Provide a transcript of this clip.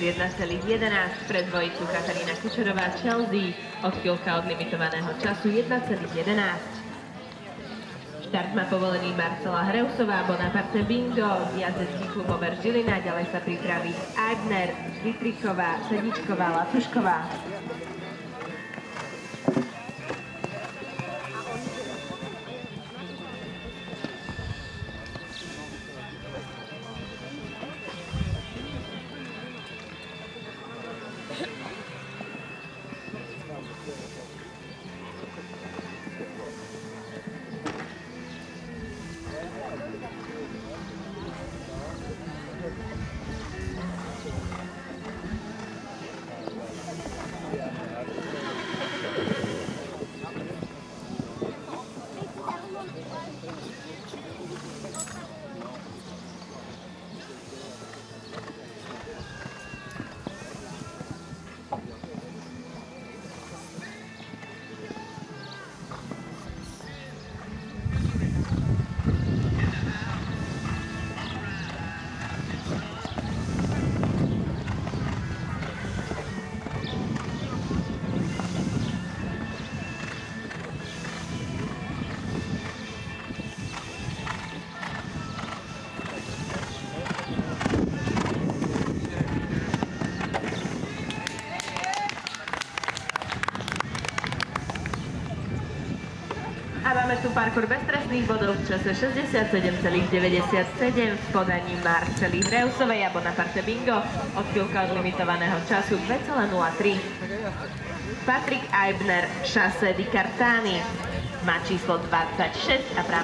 1,11 pre dvojicu Katarína Kučerová Chelsea, odchýlka od limitovaného času 1,11. Štart má povolený Marcela Hreusová, Bonaparte Bingo, jazdecký klub Žilina, ďalej sa pripraví Aibner, Vitrichová, Sedičková, Latušková. A máme tu parkour bez trestných bodov v čase 67,97 v podaní Marcely Hreusovej a Bonaparte Bingo. Odchýlka od limitovaného času 2,03. Patrik Eibner, šase Di Cartani, má číslo 26 a práve